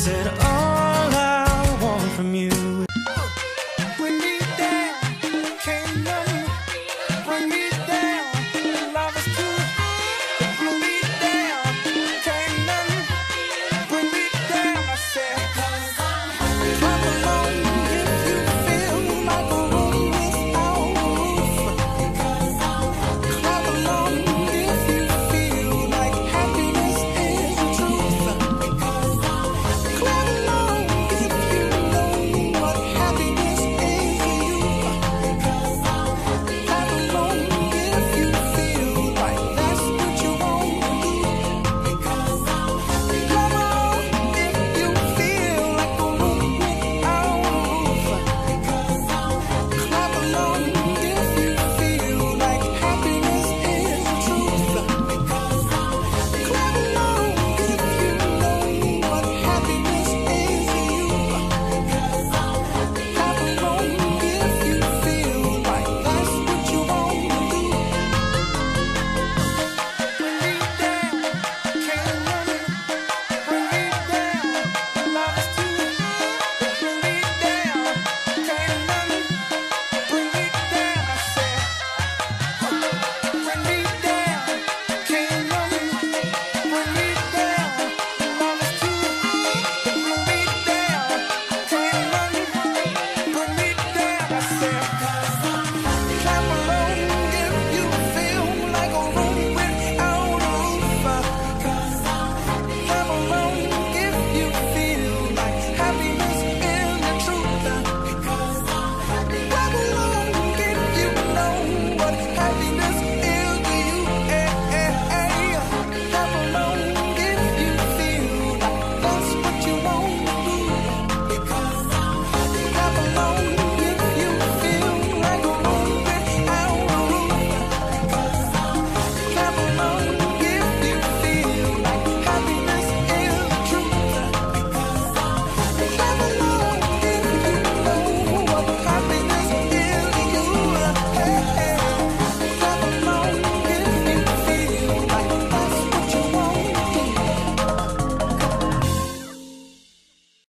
said